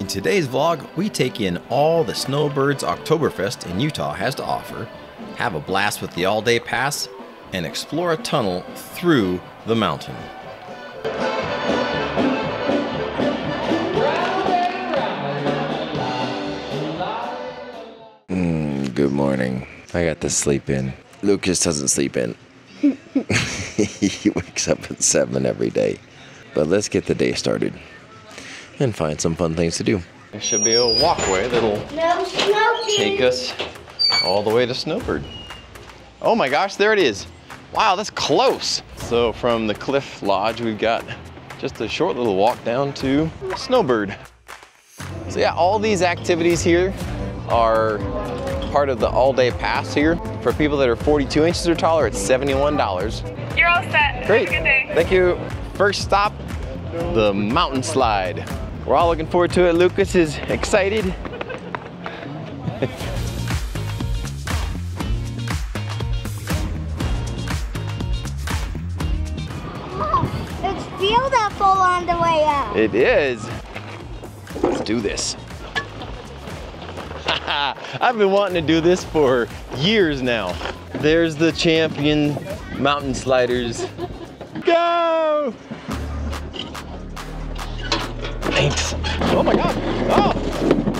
In today's vlog, we take in all the Snowbirds Oktoberfest in Utah has to offer, have a blast with the all-day pass, and explore a tunnel through the mountain. Mm, good morning. I got to sleep in. Lucas doesn't sleep in. he wakes up at 7 every day. But let's get the day started and find some fun things to do. There should be a walkway that'll No take us all the way to Snowbird. Oh my gosh, there it is. Wow, that's close. So from the Cliff Lodge, we've got just a short little walk down to Snowbird. So yeah, all these activities here are part of the all-day pass here. For people that are 42 inches or taller, it's $71. You're all set. Great. Have a good day. Thank you. First stop, the mountain slide. We're all looking forward to it. Lucas is excited. It's beautiful on the way out. It is. Let's do this. I've been wanting to do this for years now. There's the champion mountain sliders. Go! Oh my god. Oh!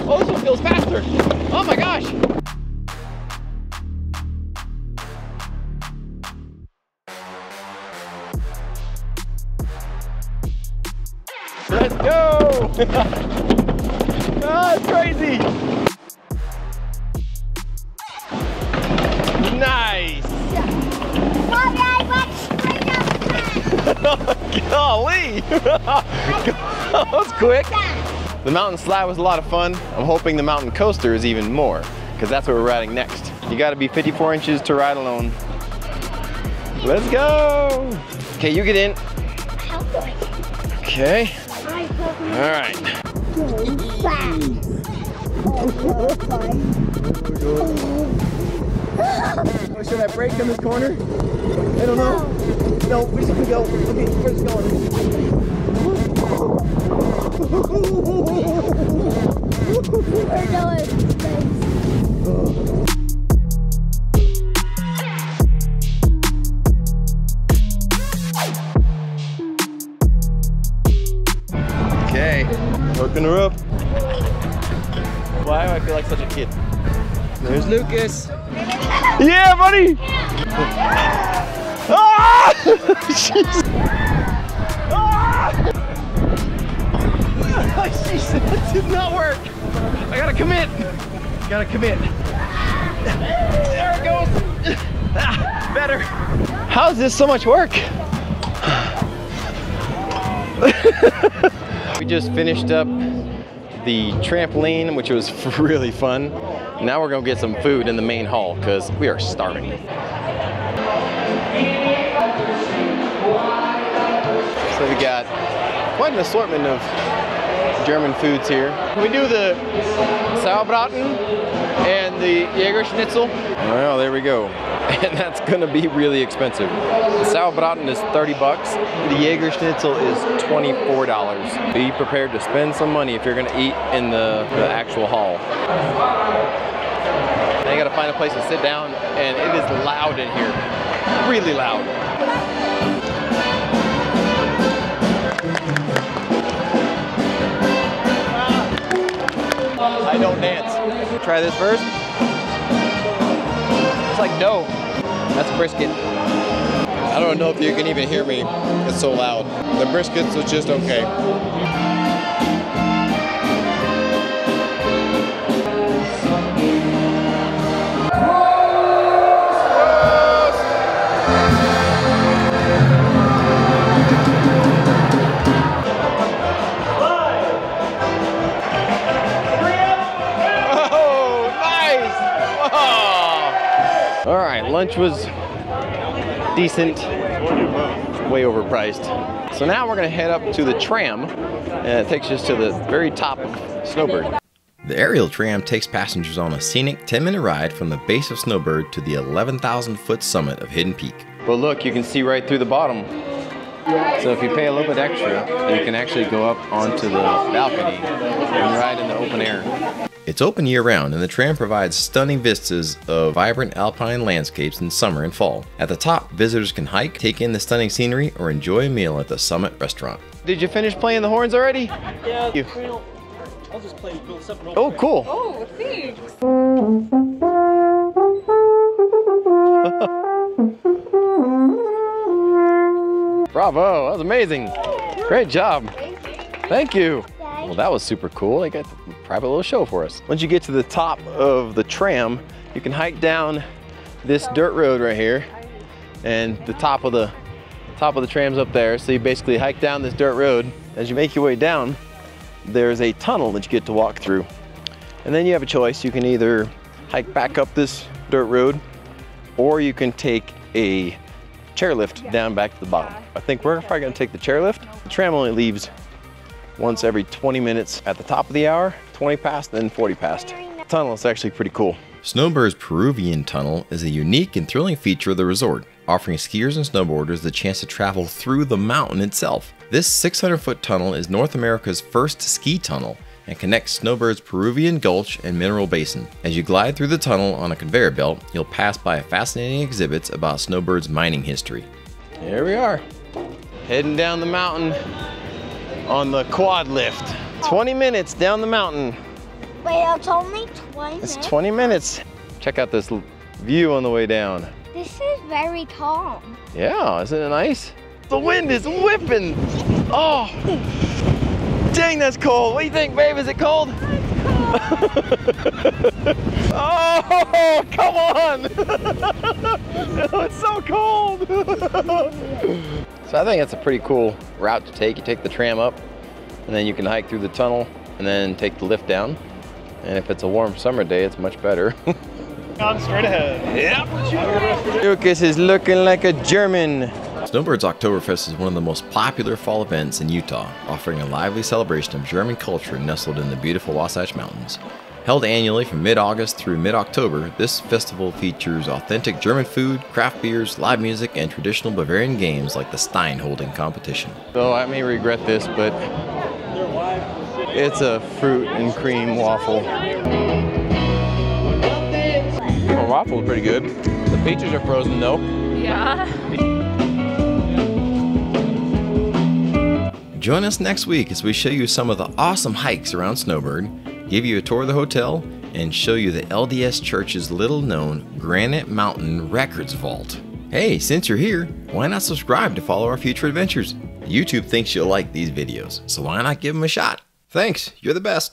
Oh, this one feels faster. Oh my gosh. Let's go! it's crazy! Golly! that was quick. The mountain slide was a lot of fun. I'm hoping the mountain coaster is even more, because that's what we're riding next. You gotta be 54 inches to ride alone. Let's go! Okay, you get in. How do I Okay, all right. Oh, should I break in this corner? I don't know. No, we're just gonna go. Okay, we're just going. Why do I feel like such a kid? There's Lucas. Yeah, buddy! Ah! Jeez. Ah! Jeez, that did not work. I gotta commit. Gotta commit. There it goes. Ah, better. How is this so much work? we just finished up the trampoline, which was really fun. Now we're gonna get some food in the main hall because we are starving. So we got quite an assortment of German foods here. We do the Sauerbraten and the Jägerschnitzel. Well, there we go. And that's gonna be really expensive. The Sauerbraten is 30 bucks. The Jägerschnitzel is $24. Be prepared to spend some money if you're gonna eat in the, the actual hall. Now you gotta find a place to sit down and it is loud in here. Really loud. Don't dance. Try this first. It's like dough. That's brisket. I don't know if you can even hear me. It's so loud. The briskets was just okay. All right, lunch was decent, way overpriced. So now we're gonna head up to the tram, and it takes us to the very top of Snowbird. The aerial tram takes passengers on a scenic 10 minute ride from the base of Snowbird to the 11,000 foot summit of Hidden Peak. But look, you can see right through the bottom. So if you pay a little bit extra, you can actually go up onto the balcony and ride in the open air. It's open year round, and the tram provides stunning vistas of vibrant alpine landscapes in summer and fall. At the top, visitors can hike, take in the stunning scenery, or enjoy a meal at the Summit Restaurant. Did you finish playing the horns already? Yeah, You. I'll just play Bill 7 Oh, cool. Oh, thanks. Bravo, that was amazing. Great job. Thank you. Well, that was super cool. They got a private little show for us. Once you get to the top of the tram, you can hike down this dirt road right here. And the top of the top of the tram's up there. So you basically hike down this dirt road. As you make your way down, there's a tunnel that you get to walk through. And then you have a choice. You can either hike back up this dirt road or you can take a chairlift down back to the bottom. I think we're probably gonna take the chairlift. The tram only leaves once every 20 minutes at the top of the hour, 20 past, then 40 past. The tunnel is actually pretty cool. Snowbird's Peruvian Tunnel is a unique and thrilling feature of the resort, offering skiers and snowboarders the chance to travel through the mountain itself. This 600 foot tunnel is North America's first ski tunnel and connects Snowbird's Peruvian Gulch and Mineral Basin. As you glide through the tunnel on a conveyor belt, you'll pass by fascinating exhibits about Snowbird's mining history. Here we are, heading down the mountain on the quad lift. 20 minutes down the mountain. Wait, it's only 20 It's minutes. 20 minutes. Check out this view on the way down. This is very calm. Yeah, isn't it nice? The wind is whipping. Oh, dang, that's cold. What do you think, babe? Is it cold? oh, come on. it's so cold. so I think that's a pretty cool route to take. You take the tram up, and then you can hike through the tunnel, and then take the lift down. And if it's a warm summer day, it's much better. On straight ahead. Yep. Lucas is looking like a German. Snowbird's Oktoberfest is one of the most popular fall events in Utah, offering a lively celebration of German culture nestled in the beautiful Wasatch Mountains. Held annually from mid August through mid October, this festival features authentic German food, craft beers, live music, and traditional Bavarian games like the Stein holding competition. So I may regret this, but it's a fruit and cream waffle. The waffle's pretty good. The peaches are frozen though. Yeah. Join us next week as we show you some of the awesome hikes around Snowbird, give you a tour of the hotel, and show you the LDS Church's little known Granite Mountain Records Vault. Hey, since you're here, why not subscribe to follow our future adventures? YouTube thinks you'll like these videos, so why not give them a shot? Thanks, you're the best.